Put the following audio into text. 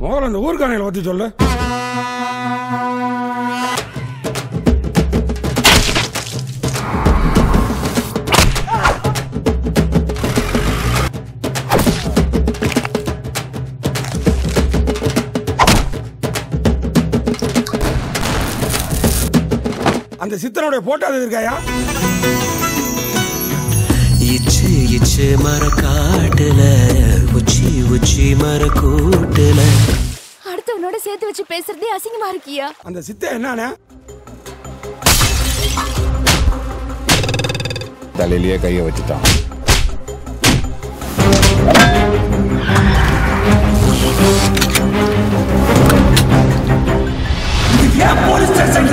முதல்ல அந்த ஊர்க்கானையில பத்தி சொல்லு. அந்த சித்தனுடைய போட்டோ அது இருக்காயா? இச்சு இச்சு மர காட்டுல மர கூட்டுல அடுத்தவனோட சேர்த்து வச்சு பேசுறதே அசிங்கமா இருக்கியா? அந்த சித்த என்னன்னா தலையிலேயே கைய வச்சுட்டான். Police station